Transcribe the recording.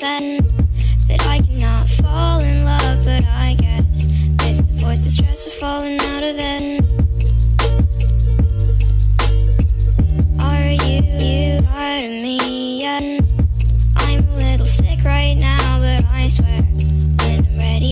said that I cannot fall in love, but I guess this avoids the stress of falling out of it. Are you, you tired of me yet? I'm a little sick right now, but I swear.